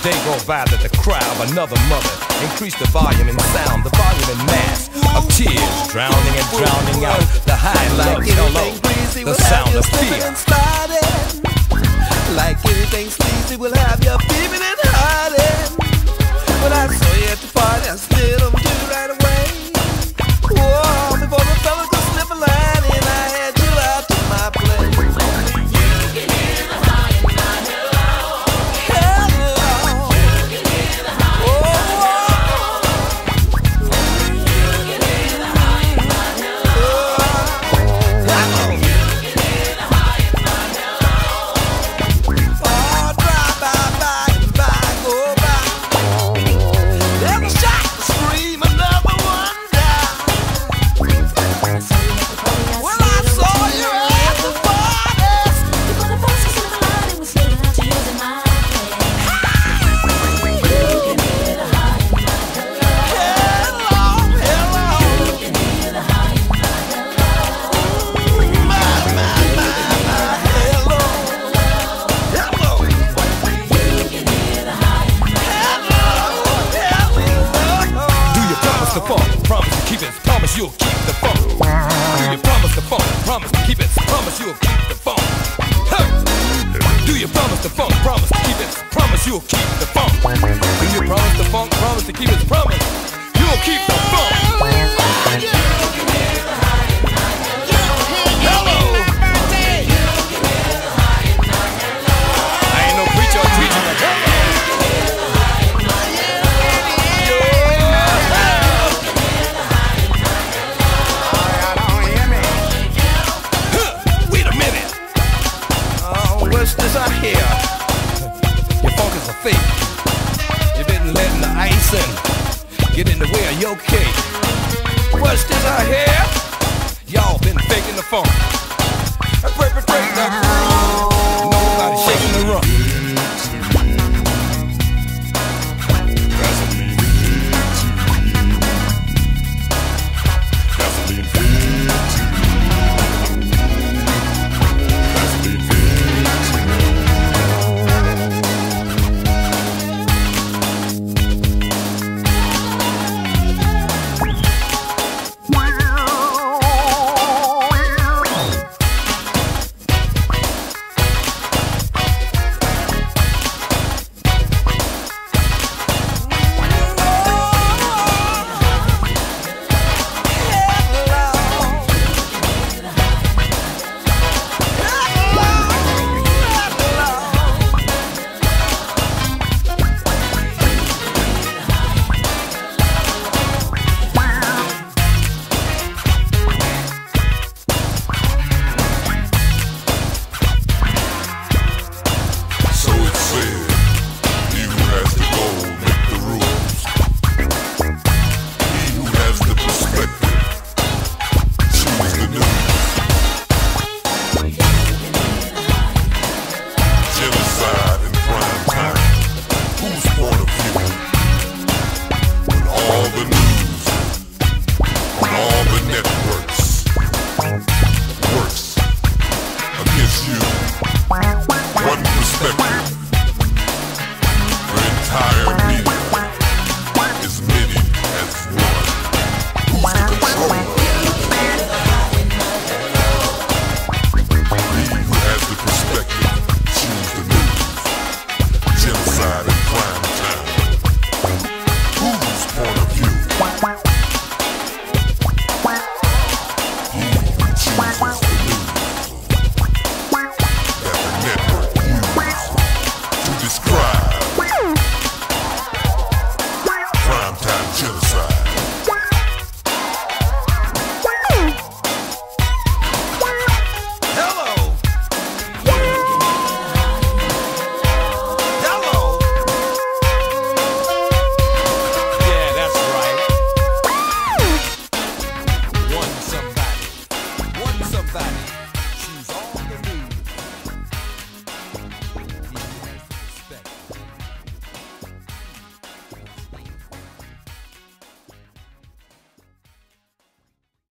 satisfied that the cry of another mother increased the volume and sound, the volume and mass of tears, drowning and drowning out the high like hello, the sound of fear. Like anything sleazy we'll have you beaming and hiding. When I saw you at the party, I slid them to right away. Promise the funk? Promise to keep it. Promise you'll keep the funk. Do you promise the funk? Promise to keep it. Promise you'll keep the funk. Do you promise the funk? Promise to keep it. Promise you'll keep the funk. Do you promise the funk? Promise to keep it. Promise get in the way of your cake. What's this I hear? Y'all been faking the funk. Perpetrating the Nobody shaking the rum.